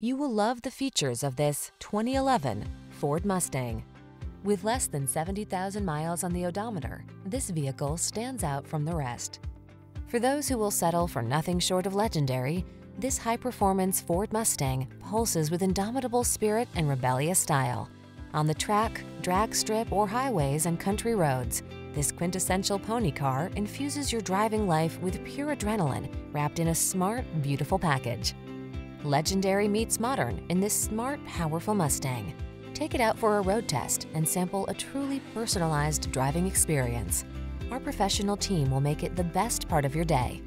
You will love the features of this 2011 Ford Mustang. With less than 70,000 miles on the odometer, this vehicle stands out from the rest. For those who will settle for nothing short of legendary, this high-performance Ford Mustang pulses with indomitable spirit and rebellious style. On the track, drag strip, or highways and country roads, this quintessential pony car infuses your driving life with pure adrenaline wrapped in a smart, beautiful package. Legendary meets modern in this smart, powerful Mustang. Take it out for a road test and sample a truly personalized driving experience. Our professional team will make it the best part of your day.